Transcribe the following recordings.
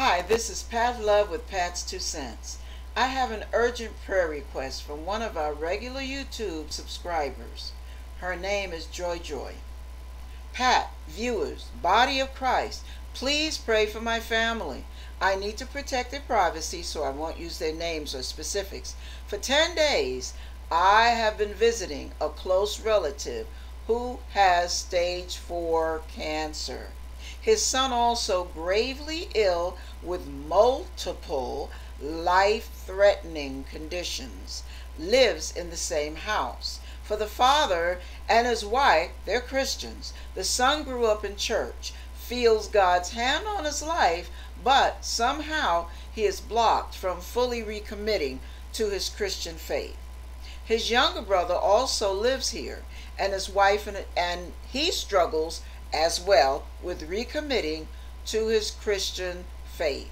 Hi, this is Pat Love with Pat's Two Cents. I have an urgent prayer request from one of our regular YouTube subscribers. Her name is Joy Joy. Pat, viewers, body of Christ, please pray for my family. I need to protect their privacy, so I won't use their names or specifics. For 10 days, I have been visiting a close relative who has stage 4 cancer. His son also gravely ill with multiple life-threatening conditions lives in the same house. For the father and his wife, they're Christians. The son grew up in church, feels God's hand on his life, but somehow he is blocked from fully recommitting to his Christian faith. His younger brother also lives here, and his wife and, and he struggles as well with recommitting to his Christian faith.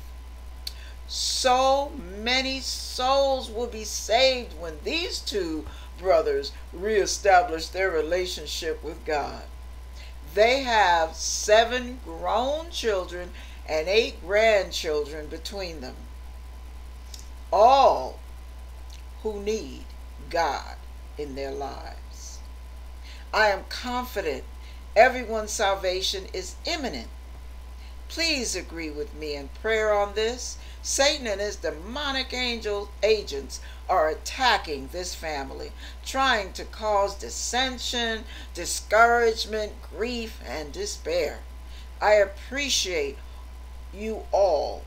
So many souls will be saved when these two brothers reestablish their relationship with God. They have seven grown children and eight grandchildren between them. All who need God in their lives. I am confident everyone's salvation is imminent. Please agree with me in prayer on this. Satan and his demonic angel agents are attacking this family, trying to cause dissension, discouragement, grief, and despair. I appreciate you all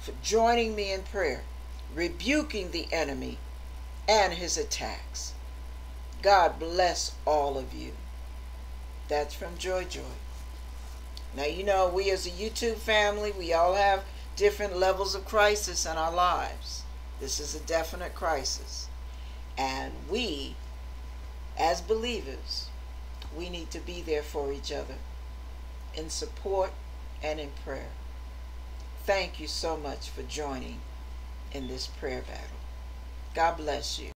for joining me in prayer, rebuking the enemy and his attacks. God bless all of you. That's from Joy Joy. Now, you know, we as a YouTube family, we all have different levels of crisis in our lives. This is a definite crisis. And we, as believers, we need to be there for each other in support and in prayer. Thank you so much for joining in this prayer battle. God bless you.